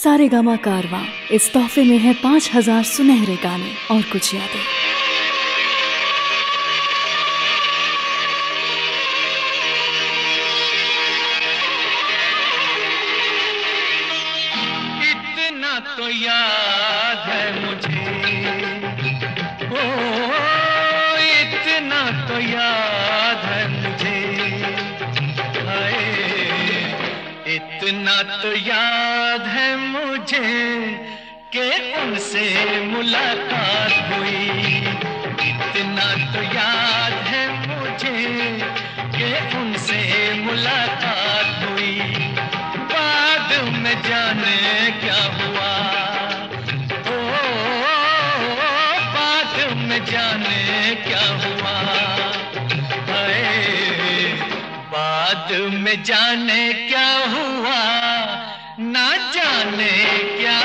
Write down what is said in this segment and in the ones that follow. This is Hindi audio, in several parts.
सारे गामा कारवा इस तोहफे में है पाँच हज़ार सुनहरे गाने और कुछ यादें। इतना तो याद है मुझे। ओ, इतना तो याद इतना तो याद है मुझे कि उनसे मुलाकात हुई। इतना तो याद है मुझे कि उनसे मुलाकात हुई। बाद में जाने क्या हुआ? ओ ओ, ओ बाद में जाने क्या हुआ? बाद में जाने क्या हुआ? ना जाने क्या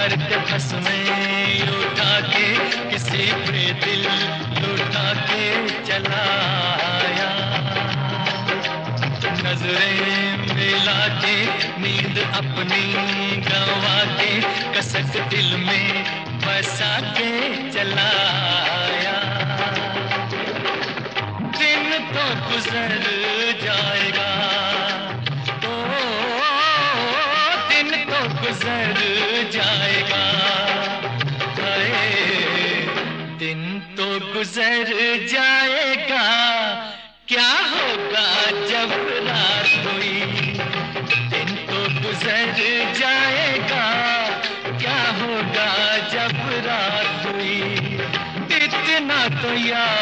करके बस में उठा के किसी पे दिल लुटा के चलाया नज़रें मिला के नींद अपनी गवा के कसक दिल में बसा के चलाया दिन तो गुजर जाएगा जाएगा, क्या होगा जब रात हुई? दिन तो गुजर जाएगा, क्या होगा जब रात हुई? इतना तो यार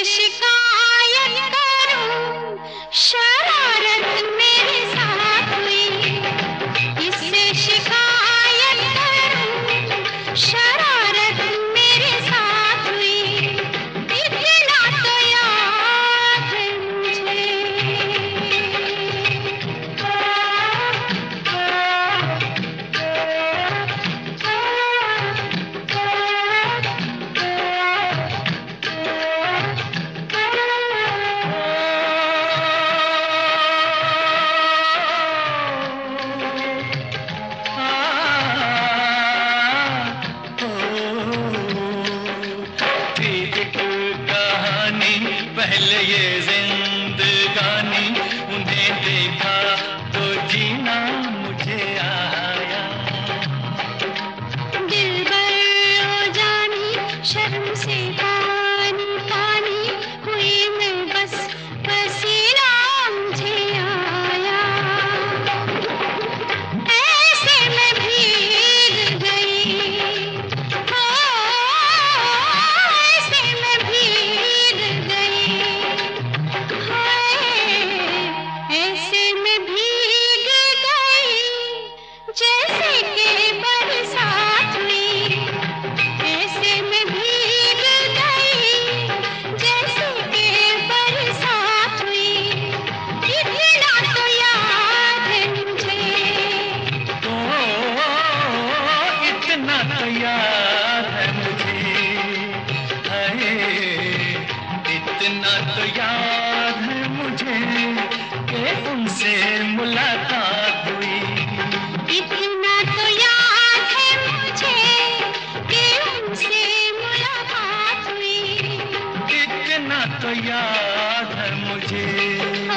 দেশে कि उनसे मुलाकात हुई। इतना तो याद है मुझे कि उनसे मुलाकात हुई। इतना तो याद है मुझे।